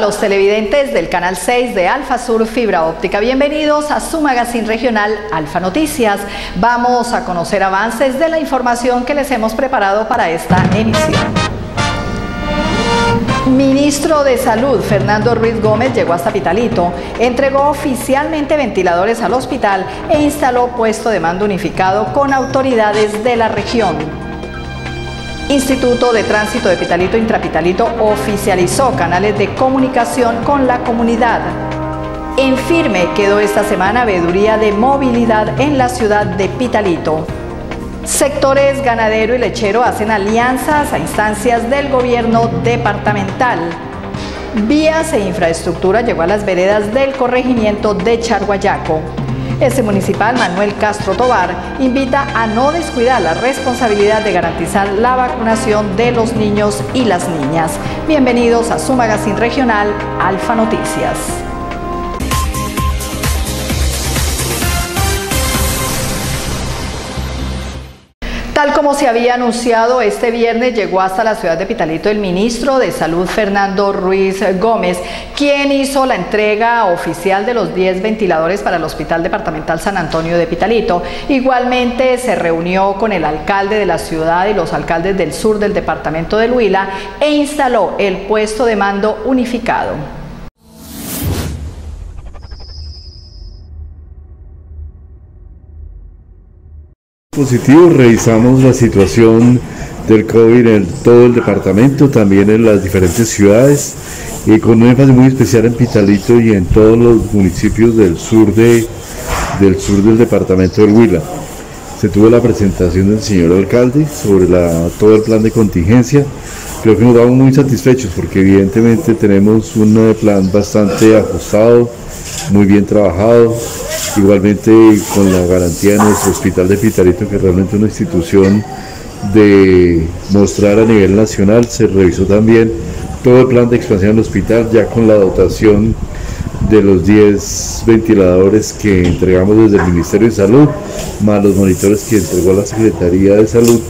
los televidentes del canal 6 de Alfa Sur Fibra Óptica. Bienvenidos a su magazine regional Alfa Noticias. Vamos a conocer avances de la información que les hemos preparado para esta emisión. Ministro de Salud Fernando Ruiz Gómez llegó hasta Pitalito, entregó oficialmente ventiladores al hospital e instaló puesto de mando unificado con autoridades de la región. Instituto de Tránsito de Pitalito Intrapitalito oficializó canales de comunicación con la comunidad. En firme quedó esta semana veeduría de movilidad en la ciudad de Pitalito. Sectores ganadero y lechero hacen alianzas a instancias del gobierno departamental. Vías e infraestructura llegó a las veredas del corregimiento de Charguayaco. Este municipal, Manuel Castro Tobar, invita a no descuidar la responsabilidad de garantizar la vacunación de los niños y las niñas. Bienvenidos a su magazine regional Alfa Noticias. Tal como se había anunciado, este viernes llegó hasta la ciudad de Pitalito el ministro de Salud Fernando Ruiz Gómez, quien hizo la entrega oficial de los 10 ventiladores para el Hospital Departamental San Antonio de Pitalito. Igualmente se reunió con el alcalde de la ciudad y los alcaldes del sur del departamento de Huila e instaló el puesto de mando unificado. Positivo, revisamos la situación del COVID en todo el departamento, también en las diferentes ciudades, y con un énfasis muy especial en Pitalito y en todos los municipios del sur, de, del, sur del departamento del Huila. Se tuvo la presentación del señor alcalde sobre todo el plan de contingencia. Creo que nos vamos muy satisfechos porque evidentemente tenemos un plan bastante ajustado, muy bien trabajado, igualmente con la garantía de nuestro hospital de Pitalito, que es realmente una institución de mostrar a nivel nacional, se revisó también todo el plan de expansión del hospital, ya con la dotación de los 10 ventiladores que entregamos desde el Ministerio de Salud, más los monitores que entregó la Secretaría de Salud,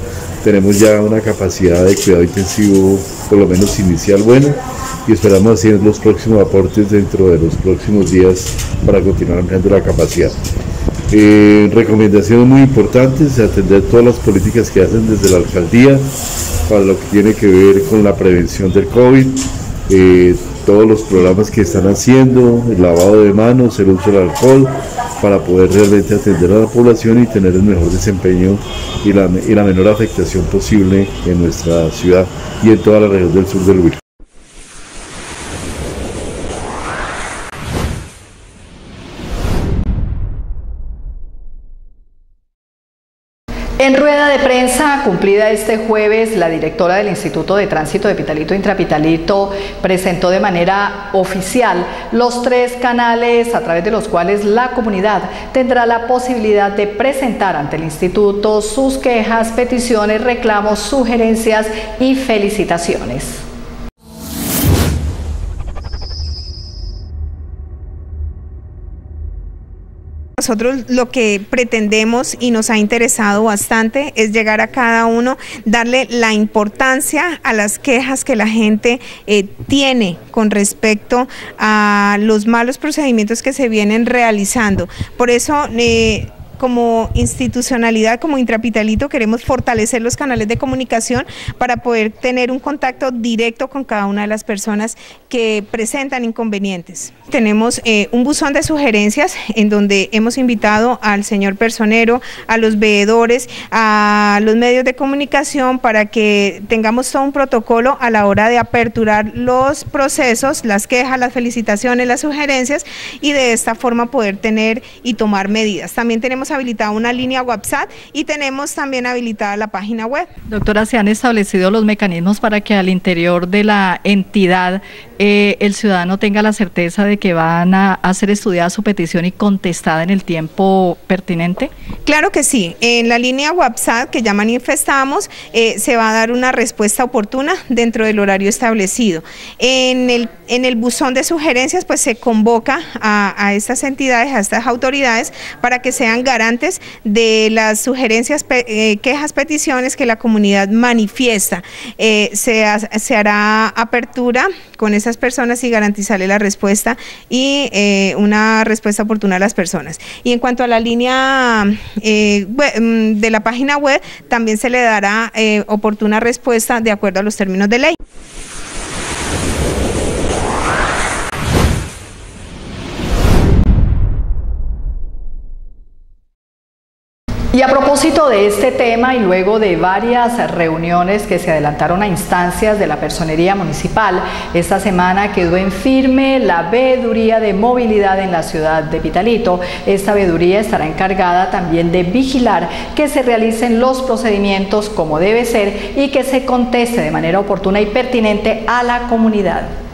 tenemos ya una capacidad de cuidado intensivo, por lo menos inicial, buena y esperamos hacer los próximos aportes dentro de los próximos días para continuar ampliando la capacidad. Eh, recomendaciones muy importantes, atender todas las políticas que hacen desde la alcaldía para lo que tiene que ver con la prevención del COVID, eh, todos los programas que están haciendo, el lavado de manos, el uso del alcohol, para poder realmente atender a la población y tener el mejor desempeño y la, y la menor afectación posible en nuestra ciudad y en toda la región del sur del Huila. Cumplida este jueves, la directora del Instituto de Tránsito de Pitalito Intrapitalito presentó de manera oficial los tres canales a través de los cuales la comunidad tendrá la posibilidad de presentar ante el instituto sus quejas, peticiones, reclamos, sugerencias y felicitaciones. Nosotros lo que pretendemos y nos ha interesado bastante es llegar a cada uno, darle la importancia a las quejas que la gente eh, tiene con respecto a los malos procedimientos que se vienen realizando. Por eso... Eh, como institucionalidad, como Intrapitalito, queremos fortalecer los canales de comunicación para poder tener un contacto directo con cada una de las personas que presentan inconvenientes. Tenemos eh, un buzón de sugerencias en donde hemos invitado al señor personero, a los veedores, a los medios de comunicación para que tengamos todo un protocolo a la hora de aperturar los procesos, las quejas, las felicitaciones, las sugerencias y de esta forma poder tener y tomar medidas. También tenemos habilitada una línea WhatsApp y tenemos también habilitada la página web. Doctora, ¿se han establecido los mecanismos para que al interior de la entidad eh, el ciudadano tenga la certeza de que van a, ser estudiada su petición y contestada en el tiempo pertinente? Claro que sí. En la línea WhatsApp que ya manifestamos, eh, se va a dar una respuesta oportuna dentro del horario establecido. En el, en el buzón de sugerencias, pues se convoca a, a estas entidades, a estas autoridades, para que sean garantes garantes de las sugerencias, eh, quejas, peticiones que la comunidad manifiesta. Eh, se, se, hará apertura con esas personas y garantizarle la respuesta y eh, una respuesta oportuna a las personas. Y en cuanto a la línea mm, de la página web, también se le dará oportuna respuesta de acuerdo a los términos de ley. Y a propósito de este tema y luego de varias reuniones que se adelantaron a instancias de la personería municipal, esta semana quedó en firme la veeduría de movilidad en la ciudad de Pitalito. Esta veeduría estará encargada también de vigilar que se realicen los procedimientos como debe ser y que se conteste de manera oportuna y pertinente a la comunidad.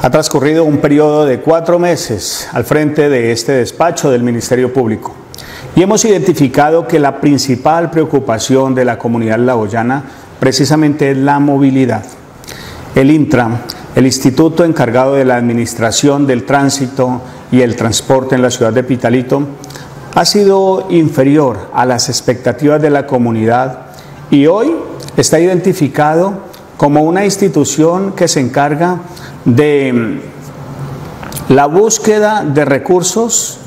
Ha transcurrido un periodo de cuatro meses al frente de este despacho del Ministerio Público y hemos identificado que la principal preocupación de la comunidad lagoyana precisamente es la movilidad. El INTRA, el instituto encargado de la administración del tránsito y el transporte en la ciudad de Pitalito, ha sido inferior a las expectativas de la comunidad y hoy está identificado como una institución que se encarga de mm, la búsqueda de recursos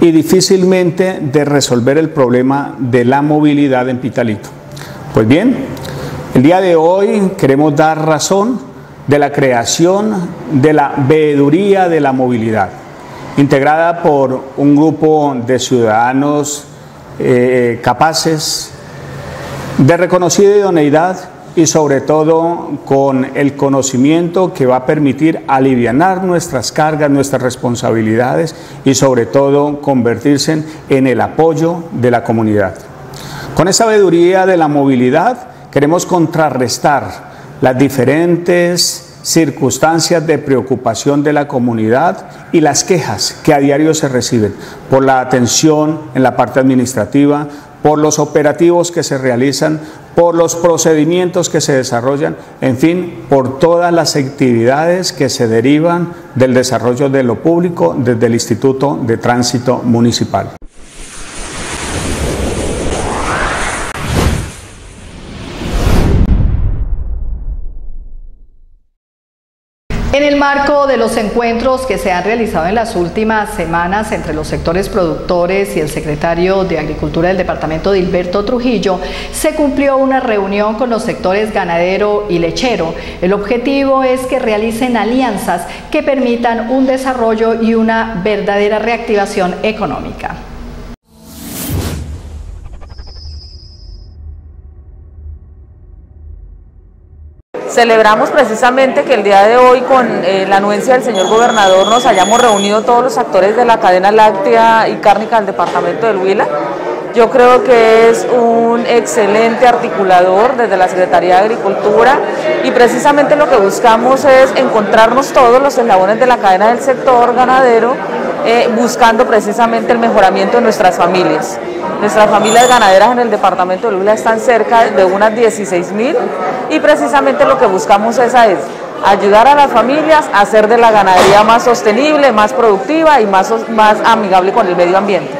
y difícilmente de resolver el problema de la movilidad en Pitalito. Pues bien, el día de hoy queremos dar razón de la creación de la veeduría de la movilidad, integrada por un grupo de ciudadanos eh, capaces de reconocida idoneidad y sobre todo con el conocimiento que va a permitir aliviar nuestras cargas, nuestras responsabilidades y sobre todo convertirse en el apoyo de la comunidad. Con esa sabiduría de la movilidad queremos contrarrestar las diferentes circunstancias de preocupación de la comunidad y las quejas que a diario se reciben por la atención en la parte administrativa, por los operativos que se realizan, por los procedimientos que se desarrollan, en fin, por todas las actividades que se derivan del desarrollo de lo público desde el Instituto de Tránsito Municipal. En el marco de los encuentros que se han realizado en las últimas semanas entre los sectores productores y el secretario de Agricultura del departamento de Hilberto Trujillo, se cumplió una reunión con los sectores ganadero y lechero. El objetivo es que realicen alianzas que permitan un desarrollo y una verdadera reactivación económica. Celebramos precisamente que el día de hoy con eh, la anuencia del señor gobernador nos hayamos reunido todos los actores de la cadena láctea y cárnica del departamento del Huila. Yo creo que es un excelente articulador desde la Secretaría de Agricultura y precisamente lo que buscamos es encontrarnos todos los eslabones de la cadena del sector ganadero eh, buscando precisamente el mejoramiento de nuestras familias. Nuestras familias ganaderas en el departamento de Lula están cerca de unas 16 mil y precisamente lo que buscamos es, es ayudar a las familias a hacer de la ganadería más sostenible, más productiva y más, más amigable con el medio ambiente.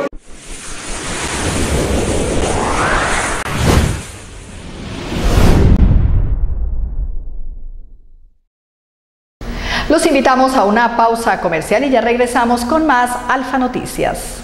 Los invitamos a una pausa comercial y ya regresamos con más Alfa Noticias.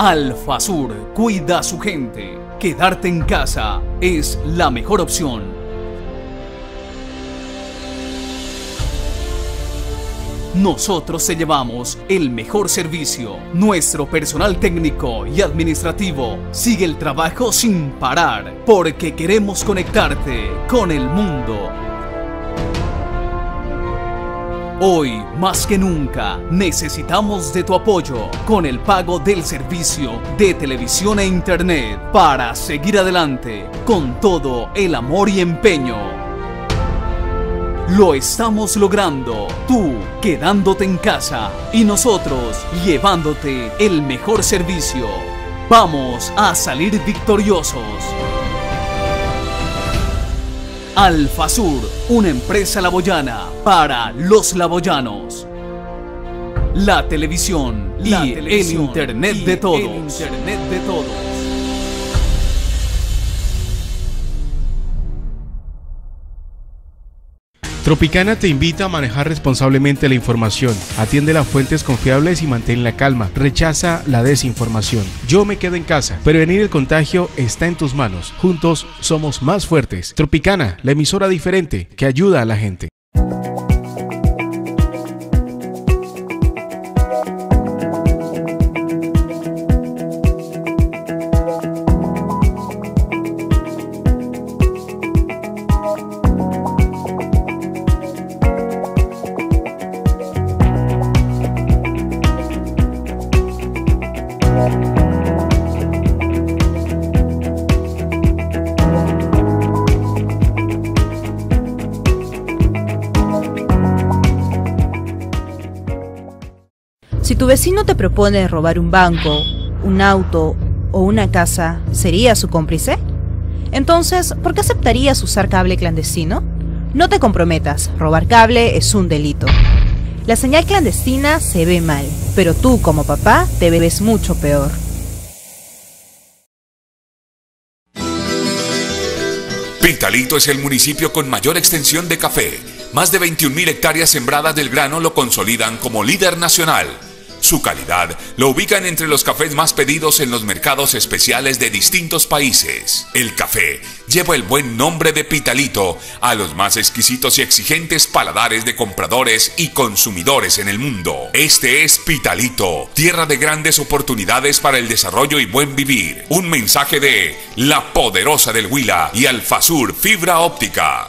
Alfa Sur cuida a su gente. Quedarte en casa es la mejor opción. Nosotros te llevamos el mejor servicio. Nuestro personal técnico y administrativo sigue el trabajo sin parar porque queremos conectarte con el mundo. Hoy, más que nunca, necesitamos de tu apoyo con el pago del servicio de televisión e internet para seguir adelante con todo el amor y empeño. Lo estamos logrando, tú quedándote en casa y nosotros llevándote el mejor servicio. Vamos a salir victoriosos. Alfa Sur, una empresa laboyana para los laboyanos. La televisión y el internet de todos. internet de todos. Tropicana te invita a manejar responsablemente la información, atiende las fuentes confiables y mantén la calma, rechaza la desinformación. Yo me quedo en casa, prevenir el contagio está en tus manos. Juntos somos más fuertes. Tropicana, la emisora diferente que ayuda a la gente. Vecino te propone robar un banco, un auto o una casa, ¿sería su cómplice? Entonces, ¿por qué aceptarías usar cable clandestino? No te comprometas, robar cable es un delito. La señal clandestina se ve mal, pero tú como papá te ves mucho peor. Pitalito es el municipio con mayor extensión de café. Más de 21.000 hectáreas sembradas del grano lo consolidan como líder nacional. Su calidad lo ubican entre los cafés más pedidos en los mercados especiales de distintos países. El café lleva el buen nombre de Pitalito a los más exquisitos y exigentes paladares de compradores y consumidores en el mundo. Este es Pitalito, tierra de grandes oportunidades para el desarrollo y buen vivir. Un mensaje de La Poderosa del Huila y Alfasur Fibra Óptica.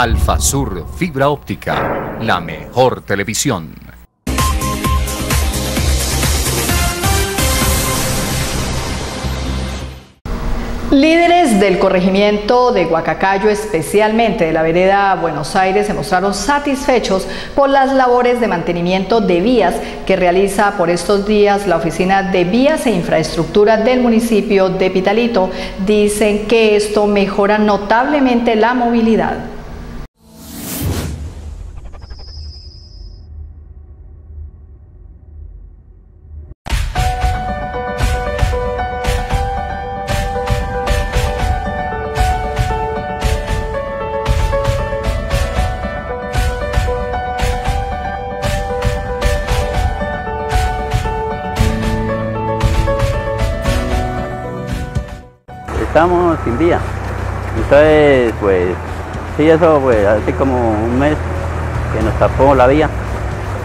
Alfa Sur Fibra Óptica, la mejor televisión. Líderes del corregimiento de Huacacayo, especialmente de la vereda Buenos Aires, se mostraron satisfechos por las labores de mantenimiento de vías que realiza por estos días la Oficina de Vías e Infraestructura del municipio de Pitalito. Dicen que esto mejora notablemente la movilidad. Vía. Entonces, pues, sí, eso, pues, así como un mes que nos tapó la vía,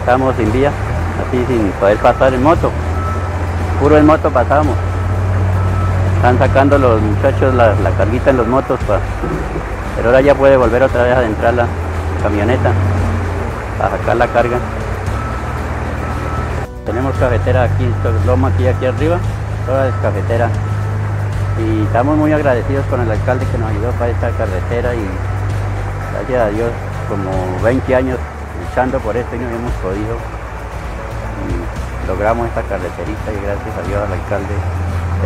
estamos sin vía, así sin poder pasar en moto. Puro en moto pasamos. Están sacando los muchachos la, carguita en los motos, pero ahora ya puede volver otra vez a entrar la camioneta a sacar la carga. Tenemos cafetera aquí, loma aquí, aquí arriba, toda es cafetera y estamos muy agradecidos con el alcalde que nos ayudó para esta carretera y gracias a Dios como 20 años luchando por esto y no hemos podido logramos esta carreterita y gracias a Dios al alcalde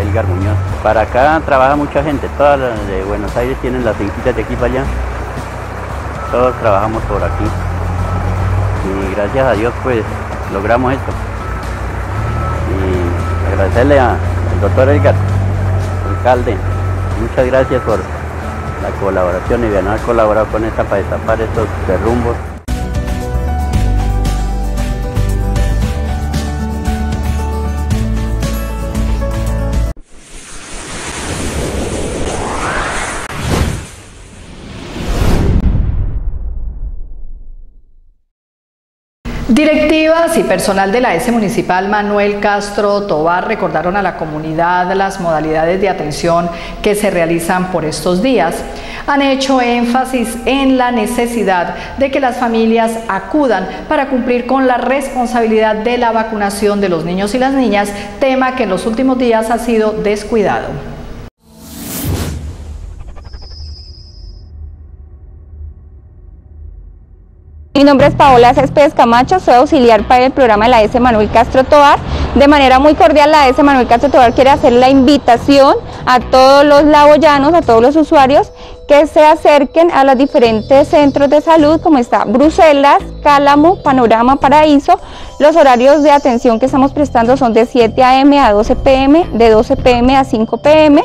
Elgar Muñoz. Para acá trabaja mucha gente, todas las de Buenos Aires tienen las finquitas de aquí para allá, todos trabajamos por aquí. Y gracias a Dios pues logramos esto. Y agradecerle al doctor Edgar, alcalde, muchas gracias por la colaboración y haber colaborado con esta para destapar estos derrumbos. Directivas y personal de la S municipal Manuel Castro Tobar recordaron a la comunidad las modalidades de atención que se realizan por estos días. Han hecho énfasis en la necesidad de que las familias acudan para cumplir con la responsabilidad de la vacunación de los niños y las niñas, tema que en los últimos días ha sido descuidado. Mi nombre es Paola Céspedes Camacho, soy auxiliar para el programa de la S. Manuel Castro Tobar. De manera muy cordial, la S. Manuel Castro Tobar quiere hacer la invitación a todos los laboyanos, a todos los usuarios, que se acerquen a los diferentes centros de salud, como está Bruselas, Cálamo, Panorama, Paraíso. Los horarios de atención que estamos prestando son de 7 a.m. a 12 p.m., de 12 p.m. a 5 p.m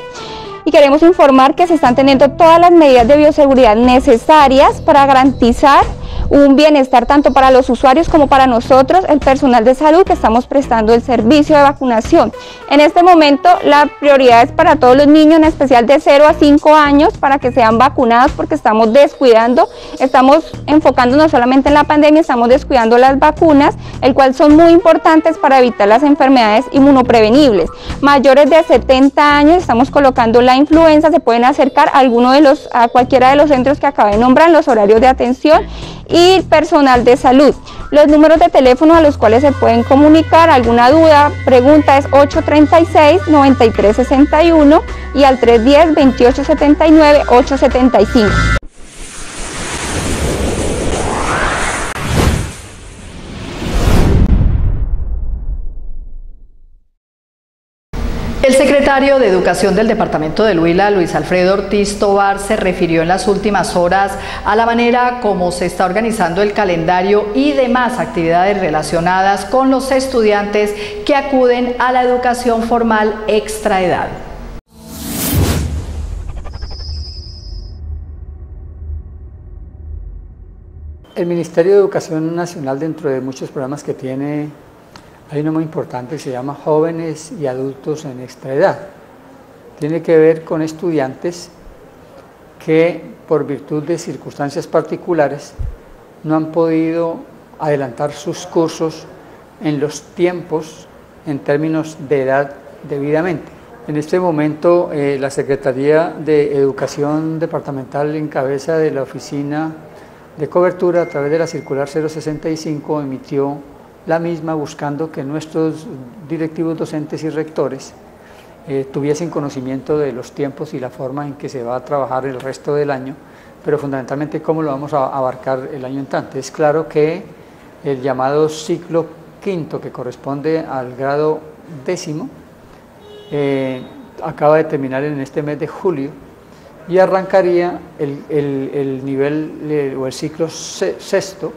y queremos informar que se están teniendo todas las medidas de bioseguridad necesarias para garantizar un bienestar tanto para los usuarios como para nosotros, el personal de salud que estamos prestando el servicio de vacunación. En este momento la prioridad es para todos los niños, en especial de 0 a 5 años, para que sean vacunados porque estamos descuidando, estamos enfocándonos solamente en la pandemia, estamos descuidando las vacunas, el cual son muy importantes para evitar las enfermedades inmunoprevenibles. Mayores de 70 años estamos colocando la influenza, se pueden acercar a alguno de los, a cualquiera de los centros que acabé de nombrar, los horarios de atención y personal de salud. Los números de teléfono a los cuales se pueden comunicar, alguna duda, pregunta es 836-9361 y al 310-2879-875. Secretario de Educación del Departamento de Huila, Luis Alfredo Ortiz Tobar, se refirió en las últimas horas a la manera como se está organizando el calendario y demás actividades relacionadas con los estudiantes que acuden a la educación formal extraedad. El Ministerio de Educación Nacional, dentro de muchos programas que tiene hay uno muy importante que se llama Jóvenes y Adultos en Extra Edad. Tiene que ver con estudiantes que por virtud de circunstancias particulares no han podido adelantar sus cursos en los tiempos en términos de edad debidamente. En este momento eh, la Secretaría de Educación Departamental en cabeza de la Oficina de Cobertura a través de la circular 065 emitió la misma buscando que nuestros directivos docentes y rectores eh, tuviesen conocimiento de los tiempos y la forma en que se va a trabajar el resto del año, pero fundamentalmente cómo lo vamos a abarcar el año entrante. Es claro que el llamado ciclo quinto, que corresponde al grado décimo, eh, acaba de terminar en este mes de julio y arrancaría el, el nivel eh, o el ciclo sexto,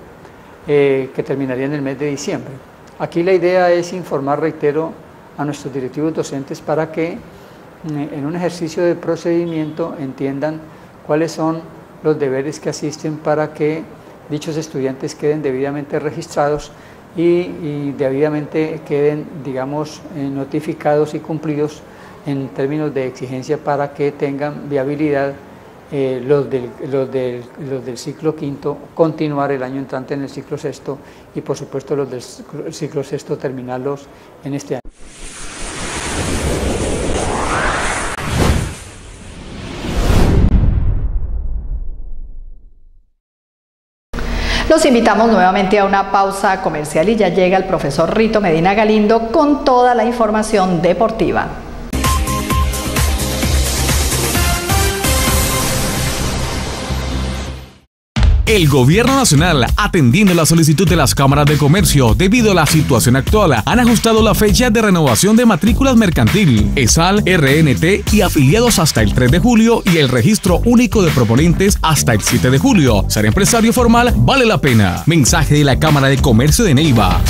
eh, que terminaría en el mes de diciembre. Aquí la idea es informar, reitero, a nuestros directivos docentes para que mm, en un ejercicio de procedimiento entiendan cuáles son los deberes que asisten para que dichos estudiantes queden debidamente registrados y, debidamente queden, digamos, eh, notificados y cumplidos en términos de exigencia para que tengan viabilidad eh, los, del, los, del, los, del, ciclo quinto continuar el año entrante en el ciclo sexto y por supuesto los del ciclo sexto terminarlos en este año. Los invitamos nuevamente a una pausa comercial y ya llega el profesor Rito Medina Galindo con toda la información deportiva. El Gobierno Nacional, atendiendo la solicitud de las cámaras de comercio debido a la situación actual, han ajustado la fecha de renovación de matrículas mercantil, ESAL, RNT y afiliados hasta el 3 de julio y el registro único de proponentes hasta el 7 de julio. Ser empresario formal vale la pena. Mensaje de la Cámara de Comercio de Neiva.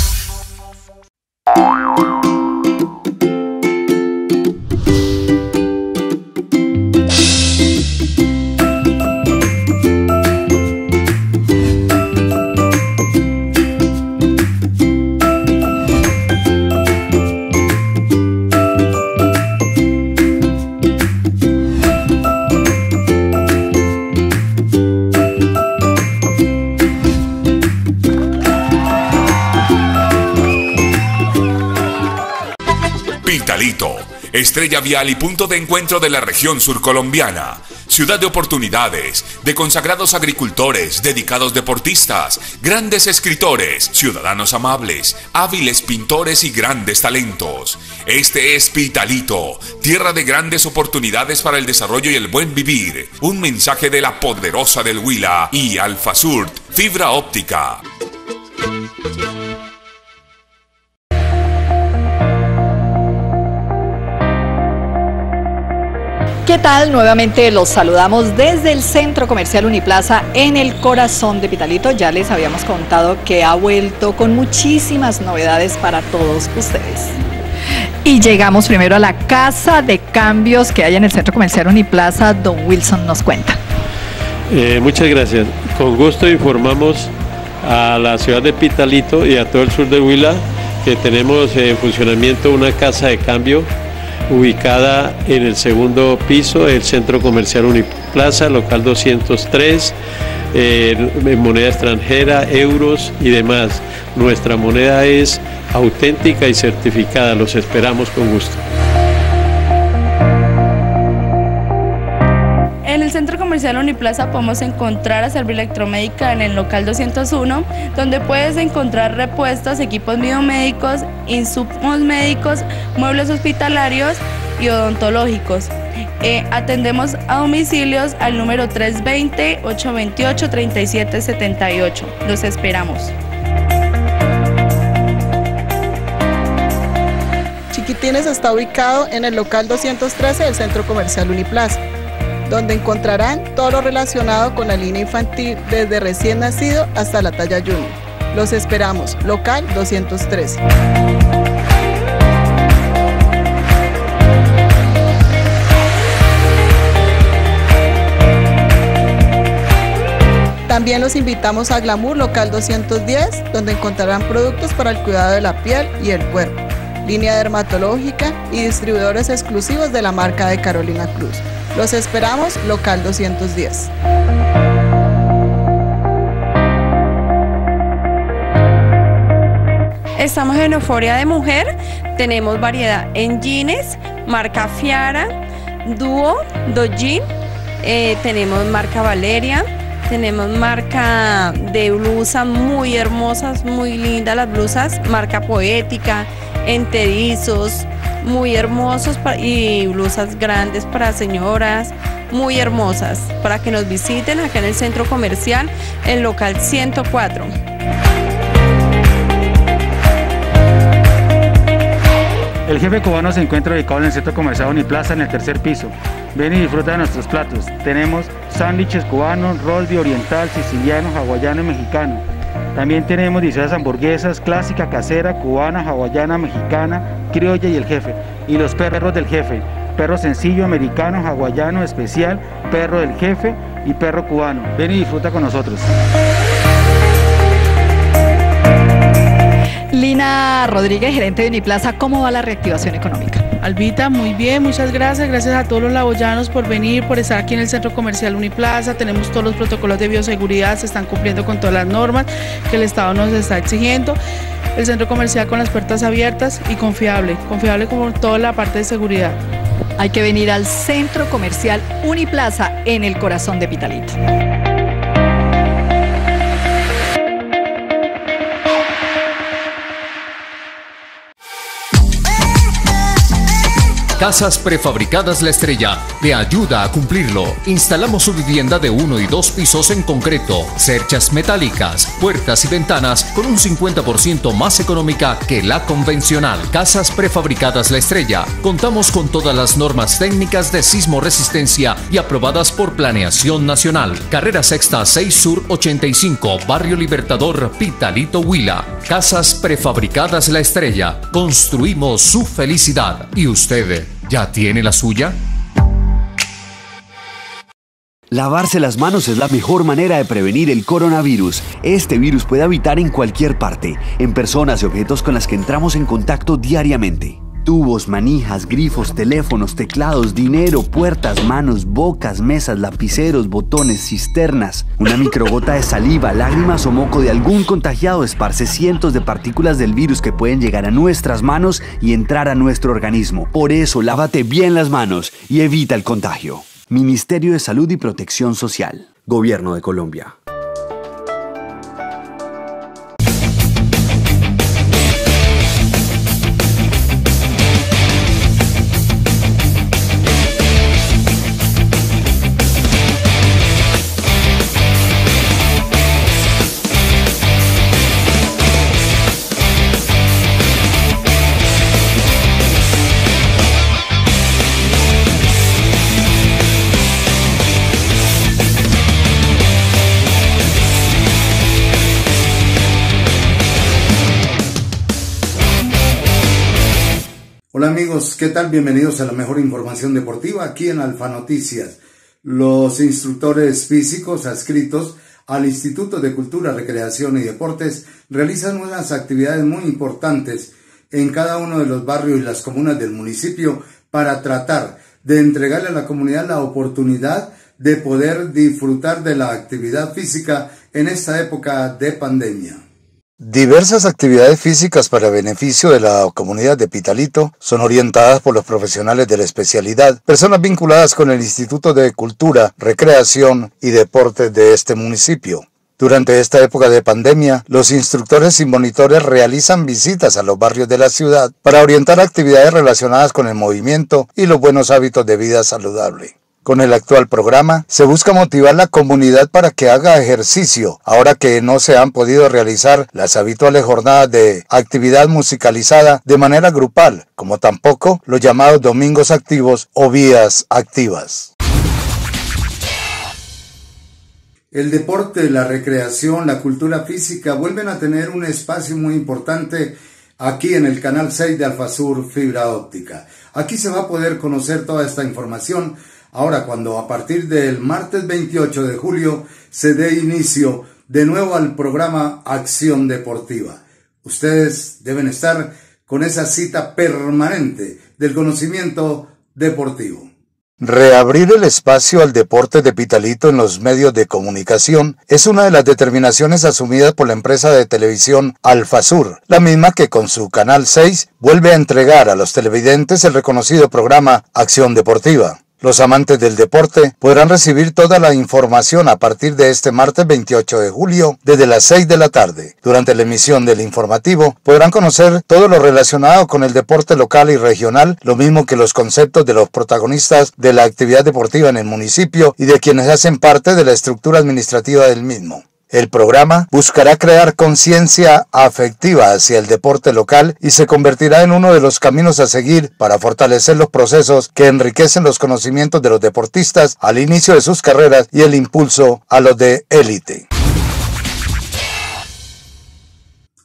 Estrella vial y punto de encuentro de la región surcolombiana, ciudad de oportunidades, de consagrados agricultores, dedicados deportistas, grandes escritores, ciudadanos amables, hábiles pintores y grandes talentos. Este es Pitalito, tierra de grandes oportunidades para el desarrollo y el buen vivir. Un mensaje de la poderosa del Huila y Alfasurt, fibra óptica. ¿Qué tal? Nuevamente los saludamos desde el Centro Comercial Uniplaza en el corazón de Pitalito. Ya les habíamos contado que ha vuelto con muchísimas novedades para todos ustedes. Y llegamos primero a la casa de cambios que hay en el Centro Comercial Uniplaza. Don Wilson nos cuenta. Eh, muchas gracias. Con gusto informamos a la ciudad de Pitalito y a todo el sur de Huila que tenemos en funcionamiento una casa de cambio ubicada en el segundo piso del Centro Comercial Uniplaza, local 203, eh, en moneda extranjera, euros y demás. Nuestra moneda es auténtica y certificada, los esperamos con gusto. Comercial Uniplaza podemos encontrar a Servir Electromédica en el local 201, donde puedes encontrar repuestos, equipos biomédicos, insumos médicos, muebles hospitalarios y odontológicos. Eh, atendemos a domicilios al número 320-828-3778. Los esperamos. Chiquitines está ubicado en el local 213 del Centro Comercial Uniplaza donde encontrarán todo lo relacionado con la línea infantil desde recién nacido hasta la talla junior. Los esperamos, local 213. También los invitamos a Glamour Local 210, donde encontrarán productos para el cuidado de la piel y el cuerpo, línea dermatológica y distribuidores exclusivos de la marca de Carolina Cruz. Los esperamos, local 210. Estamos en Euforia de Mujer, tenemos variedad en jeans, marca Fiara, Duo, Dojin, eh, tenemos marca Valeria, tenemos marca de blusas muy hermosas, muy lindas las blusas, marca Poética, enterizos, muy hermosos y blusas grandes para señoras, muy hermosas, para que nos visiten acá en el centro comercial, el local 104. El jefe cubano se encuentra ubicado en el centro comercial Uniplaza en el tercer piso. Ven y disfruta de nuestros platos. Tenemos sándwiches cubanos, rol de oriental, siciliano, hawaiano y mexicano. También tenemos diversas hamburguesas clásica, casera, cubana, hawaiana, mexicana, criolla y el jefe. Y los perros del jefe. Perro sencillo, americano, hawaiano, especial, perro del jefe y perro cubano. Ven y disfruta con nosotros. Lina Rodríguez, gerente de Uniplaza, ¿cómo va la reactivación económica? Albita, muy bien, muchas gracias. Gracias a todos los laboyanos por venir, por estar aquí en el Centro Comercial Uniplaza. Tenemos todos los protocolos de bioseguridad, se están cumpliendo con todas las normas que el Estado nos está exigiendo. El Centro Comercial con las puertas abiertas y confiable, confiable como toda la parte de seguridad. Hay que venir al Centro Comercial Uniplaza en el corazón de Pitalito. Casas Prefabricadas La Estrella le ayuda a cumplirlo. Instalamos su vivienda de uno y dos pisos en concreto, cerchas metálicas, puertas y ventanas con un 50% más económica que la convencional. Casas Prefabricadas La Estrella. Contamos con todas las normas técnicas de sismo resistencia y aprobadas por Planeación Nacional. Carrera Sexta 6 Sur 85, Barrio Libertador, Pitalito Huila. Casas Prefabricadas La Estrella. Construimos su felicidad. ¿Y usted? ¿Ya tiene la suya? Lavarse las manos es la mejor manera de prevenir el coronavirus. Este virus puede habitar en cualquier parte, en personas y objetos con las que entramos en contacto diariamente. Tubos, manijas, grifos, teléfonos, teclados, dinero, puertas, manos, bocas, mesas, lapiceros, botones, cisternas. Una microgota de saliva, lágrimas o moco de algún contagiado esparce cientos de partículas del virus que pueden llegar a nuestras manos y entrar a nuestro organismo. Por eso, lávate bien las manos y evita el contagio. Ministerio de Salud y Protección Social. Gobierno de Colombia. ¿Qué tal? Bienvenidos a la mejor información deportiva aquí en Alfa Noticias. Los instructores físicos adscritos al Instituto de Cultura, Recreación y Deportes realizan unas actividades muy importantes en cada uno de los barrios y las comunas del municipio para tratar de entregarle a la comunidad la oportunidad de poder disfrutar de la actividad física en esta época de pandemia. Diversas actividades físicas para beneficio de la comunidad de Pitalito son orientadas por los profesionales de la especialidad, personas vinculadas con el Instituto de Cultura, Recreación y Deportes de este municipio. Durante esta época de pandemia, los instructores y monitores realizan visitas a los barrios de la ciudad para orientar actividades relacionadas con el movimiento y los buenos hábitos de vida saludable. Con el actual programa se busca motivar la comunidad para que haga ejercicio, ahora que no se han podido realizar las habituales jornadas de actividad musicalizada de manera grupal, como tampoco los llamados domingos activos o vías activas. El deporte, la recreación, la cultura física vuelven a tener un espacio muy importante aquí en el canal 6 de Alfasur Fibra Óptica. Aquí se va a poder conocer toda esta información Ahora, cuando a partir del martes 28 de julio se dé inicio de nuevo al programa Acción Deportiva, ustedes deben estar con esa cita permanente del conocimiento deportivo. Reabrir el espacio al deporte de Pitalito en los medios de comunicación es una de las determinaciones asumidas por la empresa de televisión Alfasur, la misma que con su canal 6 vuelve a entregar a los televidentes el reconocido programa Acción Deportiva. Los amantes del deporte podrán recibir toda la información a partir de este martes 28 de julio desde las 6 de la tarde. Durante la emisión del informativo podrán conocer todo lo relacionado con el deporte local y regional, lo mismo que los conceptos de los protagonistas de la actividad deportiva en el municipio y de quienes hacen parte de la estructura administrativa del mismo. El programa buscará crear conciencia afectiva hacia el deporte local y se convertirá en uno de los caminos a seguir para fortalecer los procesos que enriquecen los conocimientos de los deportistas al inicio de sus carreras y el impulso a los de élite.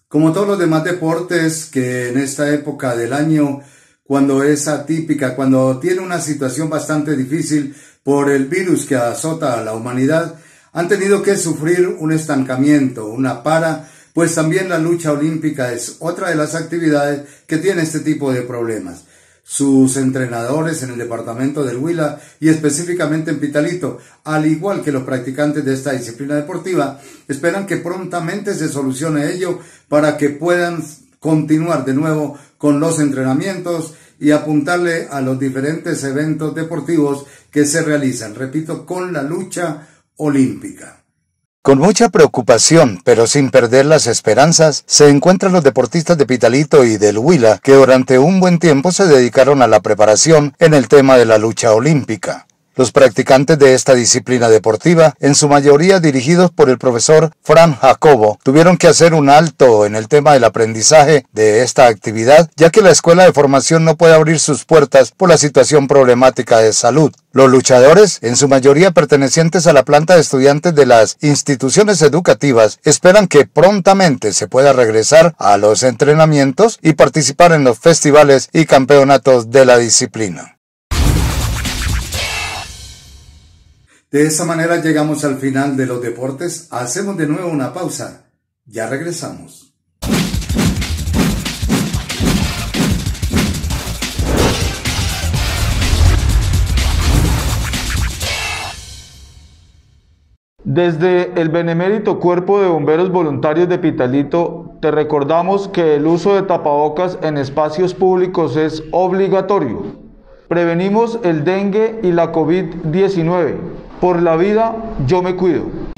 Como todos los demás deportes que en esta época del año, cuando es atípica, cuando tiene una situación bastante difícil por el virus que azota a la humanidad, han tenido que sufrir un estancamiento, una para, pues también la lucha olímpica es otra de las actividades que tiene este tipo de problemas. Sus entrenadores en el departamento del Huila y específicamente en Pitalito, al igual que los practicantes de esta disciplina deportiva, esperan que prontamente se solucione ello para que puedan continuar de nuevo con los entrenamientos y apuntarle a los diferentes eventos deportivos que se realizan, repito, con la lucha olímpica. Con mucha preocupación, pero sin perder las esperanzas, se encuentran los deportistas de Pitalito y del Huila, que durante un buen tiempo se dedicaron a la preparación en el tema de la lucha olímpica. Los practicantes de esta disciplina deportiva, en su mayoría dirigidos por el profesor Fran Jacobo, tuvieron que hacer un alto en el tema del aprendizaje de esta actividad, ya que la escuela de formación no puede abrir sus puertas por la situación problemática de salud. Los luchadores, en su mayoría pertenecientes a la planta de estudiantes de las instituciones educativas, esperan que prontamente se pueda regresar a los entrenamientos y participar en los festivales y campeonatos de la disciplina. De esa manera llegamos al final de los deportes. Hacemos de nuevo una pausa. Ya regresamos. Desde el benemérito Cuerpo de Bomberos Voluntarios de Pitalito, te recordamos que el uso de tapabocas en espacios públicos es obligatorio. Prevenimos el dengue y la COVID-19. Por la vida, yo me cuido.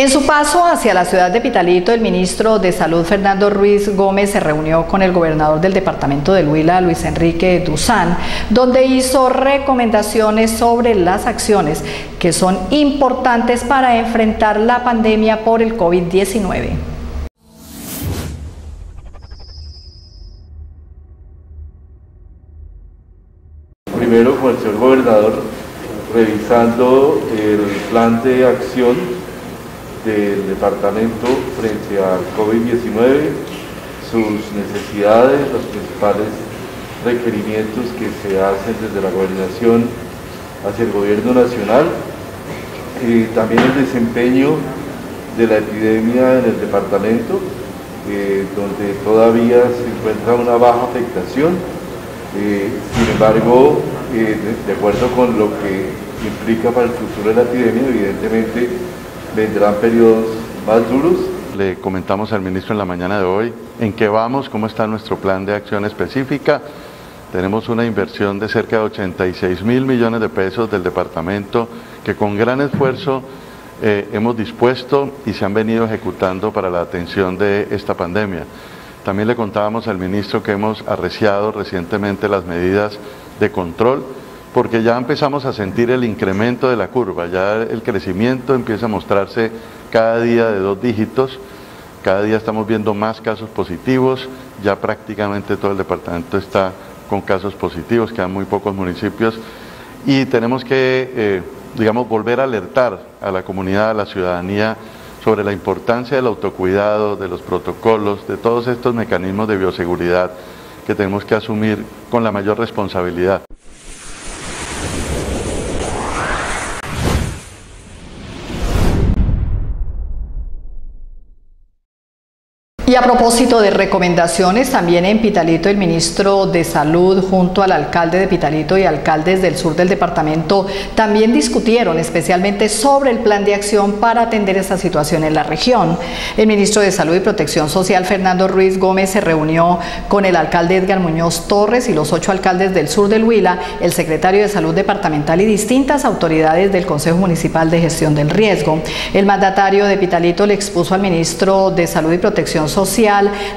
En su paso hacia la ciudad de Pitalito, el ministro de Salud Fernando Ruiz Gómez se reunió con el gobernador del departamento del Huila, Luis Enrique Duzán, donde hizo recomendaciones sobre las acciones que son importantes para enfrentar la pandemia por el COVID-19. Revisando el plan de acción del departamento frente al COVID-19, sus necesidades, los principales requerimientos que se hacen desde la gobernación hacia el gobierno nacional, también el desempeño de la epidemia en el departamento, eh, donde todavía se encuentra una baja afectación. Eh, sin embargo, eh, de acuerdo con lo que implica para el futuro de la epidemia, evidentemente vendrán periodos más duros. Le comentamos al ministro en la mañana de hoy en qué vamos, cómo está nuestro plan de acción específica. Tenemos una inversión de cerca de 86 mil millones de pesos del departamento que con gran esfuerzo eh, hemos dispuesto y se han venido ejecutando para la atención de esta pandemia. También le contábamos al ministro que hemos arreciado recientemente las medidas de control porque ya empezamos a sentir el incremento de la curva, ya el crecimiento empieza a mostrarse cada día de dos dígitos, cada día estamos viendo más casos positivos, ya prácticamente todo el departamento está con casos positivos, quedan muy pocos municipios y tenemos que, eh, digamos, volver a alertar a la comunidad, a la ciudadanía sobre la importancia del autocuidado, de los protocolos, de todos estos mecanismos de bioseguridad que tenemos que asumir con la mayor responsabilidad. A propósito de recomendaciones, también en Pitalito el ministro de Salud junto al alcalde de Pitalito y alcaldes del sur del departamento también discutieron especialmente sobre el plan de acción para atender esta situación en la región. El ministro de Salud y Protección Social Fernando Ruiz Gómez se reunió con el alcalde Edgar Muñoz Torres y los ocho alcaldes del sur del Huila, el secretario de Salud departamental y distintas autoridades del Consejo Municipal de Gestión del Riesgo. El mandatario de Pitalito le expuso al ministro de Salud y Protección Social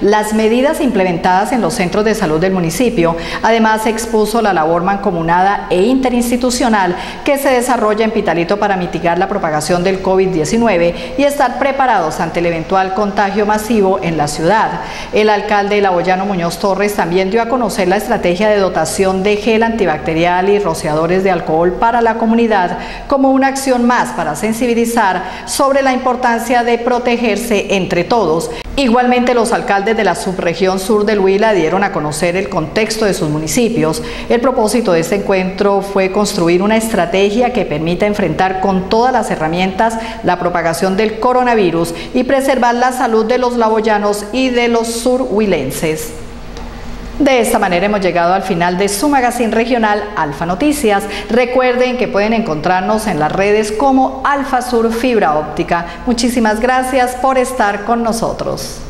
las medidas implementadas en los centros de salud del municipio. Además, expuso la labor mancomunada e interinstitucional que se desarrolla en Pitalito para mitigar la propagación del COVID-19 y estar preparados ante el eventual contagio masivo en la ciudad. El alcalde Laboyano Muñoz Torres también dio a conocer la estrategia de dotación de gel antibacterial y rociadores de alcohol para la comunidad como una acción más para sensibilizar sobre la importancia de protegerse entre todos. Igualmente, los alcaldes de la subregión sur del Huila dieron a conocer el contexto de sus municipios. El propósito de este encuentro fue construir una estrategia que permita enfrentar con todas las herramientas la propagación del coronavirus y preservar la salud de los laboyanos y de los surhuilenses. De esta manera hemos llegado al final de su magazine regional Alfa Noticias. Recuerden que pueden encontrarnos en las redes como Alfa Sur Fibra Óptica. Muchísimas gracias por estar con nosotros.